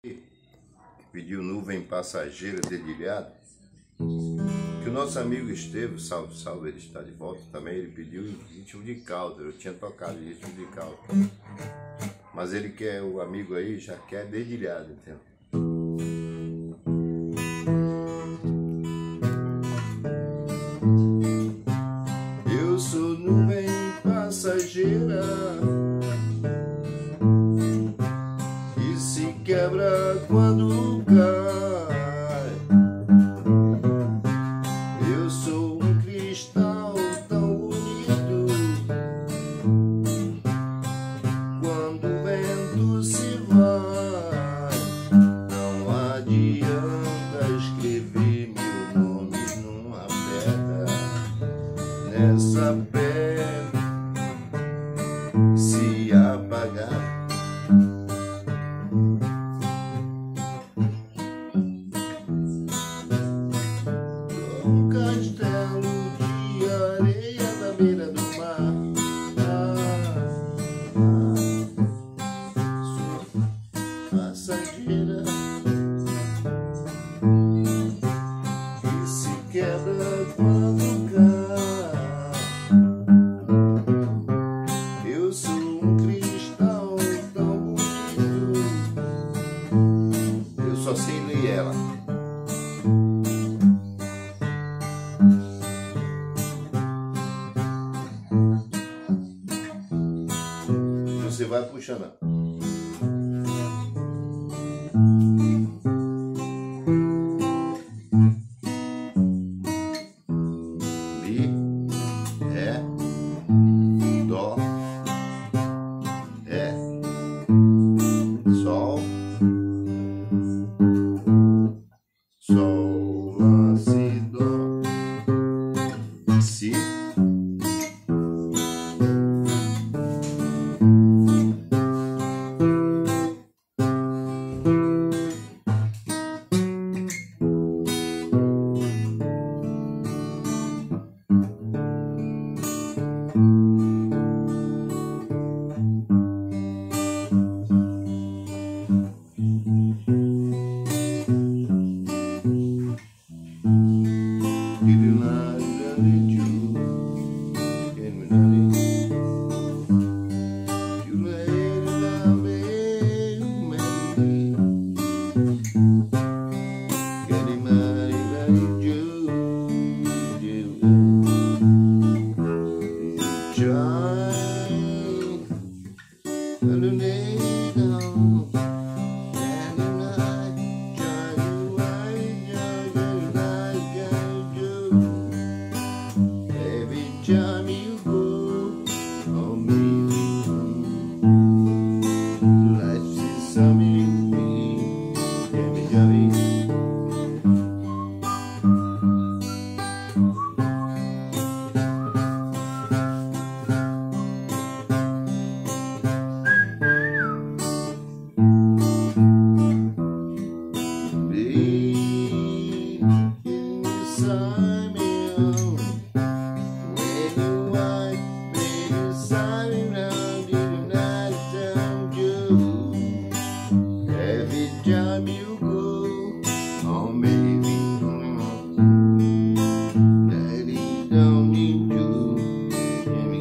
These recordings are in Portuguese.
que pediu nuvem passageira dedilhada. Que o nosso amigo Estevam, salve, salve, ele está de volta também. Ele pediu ritmo de caldo. Eu tinha tocado ritmo de caldo. Mas ele quer, o amigo aí já quer dedilhado, entendeu? Se quebra quando cai. Que se quebra quando cai. Eu sou um cristal tão bonito. Eu só sei ler ela. Você vai puxando.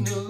know.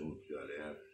Obrigado, salve, salve